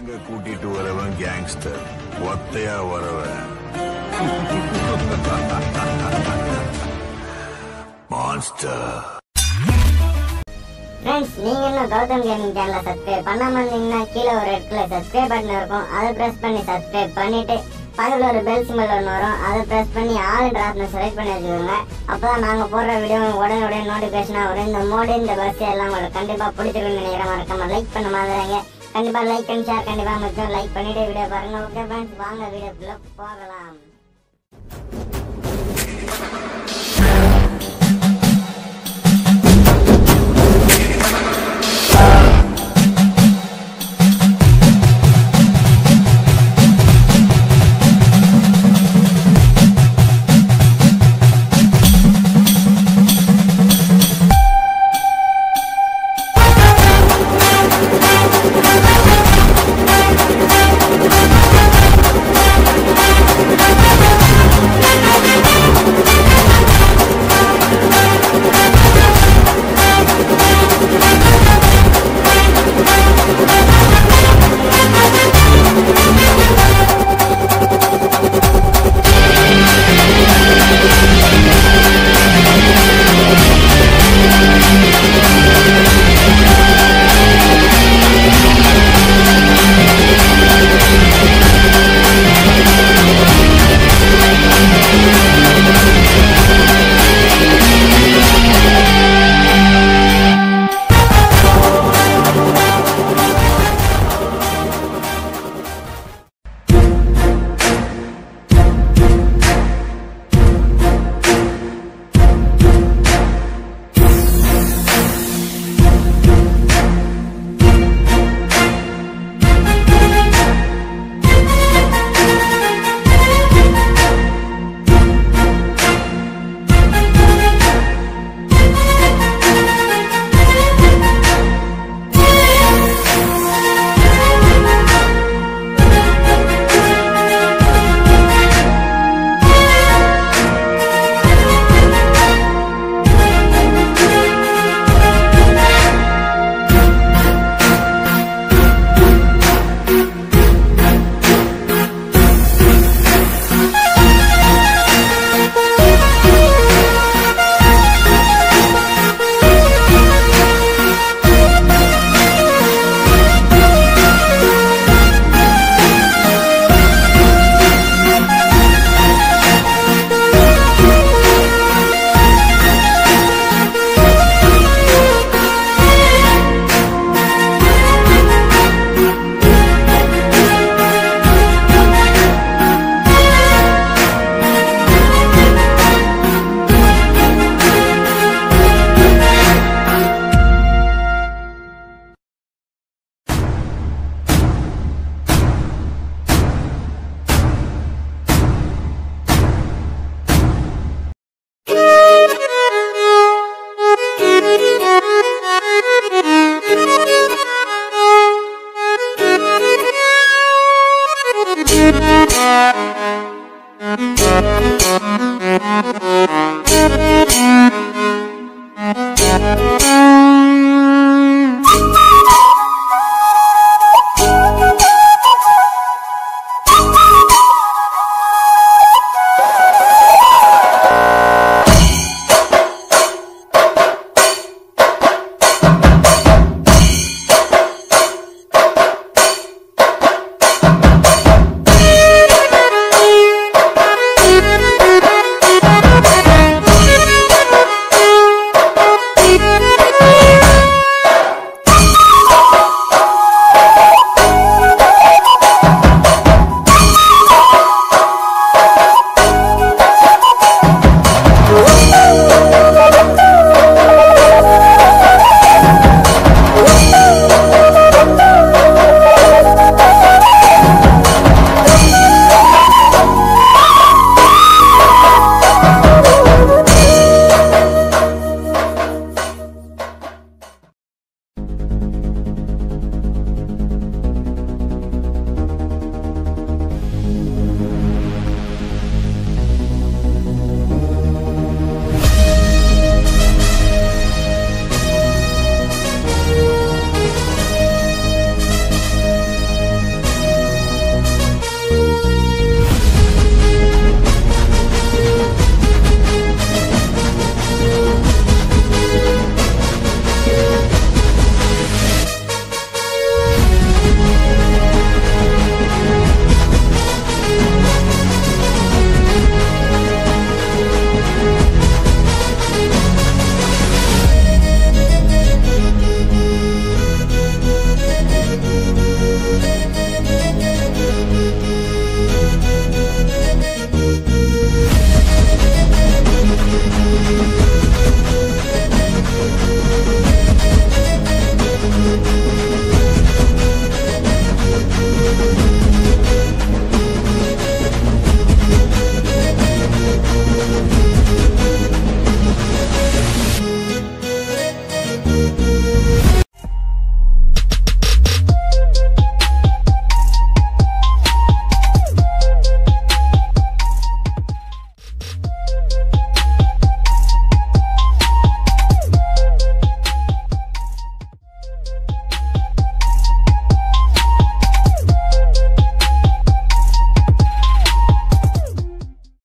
கேங்க கூட்டிட்டு வரவன் கேங்ஸ்டர் ஒத்தையா வரவன். மான்ஸ்டர் ஃப்ரெண்ட்ஸ் நீங்களும் கௌதம் கேமிங் சேனலை சப்ஸ்கிரைப் பண்ணாம இருந்தீங்கன்னா கீழே ஒரு இடத்துல சப்ஸ்கிரைப் பட்டன் இருக்கும். அதை ப்ரெஸ் பண்ணி சப்ஸ்கிரைப் பண்ணிட்டு பக்கத்தில் ஒரு பெல் சிம்பிள் ஒன்று வரும். அதை ப்ரெஸ் பண்ணி ஆல் டிராப்னு செலக்ட் பண்ணி வச்சுக்கோங்க. அப்போ தான் நாங்கள் போடுற வீடியோ உடனே உடனே நோட்டிஃபிகேஷனாக வரும். இந்த மோடு இந்த பஸ் எல்லாம் உங்களுக்கு கண்டிப்பாக பிடிச்சிருக்குன்னு நினைக்கிறேன். மறக்காமல் லைக் பண்ண மாதிரி கண்டிப்பா லைக் அண்ட் ஷேர் கண்டிப்பா மச்சம் லைக் பண்ணிட்டு வீடியோ பாருங்க ஓகே ஃப்ரெண்ட்ஸ் வாங்க வீடியோக்குள்ள போகலாம்.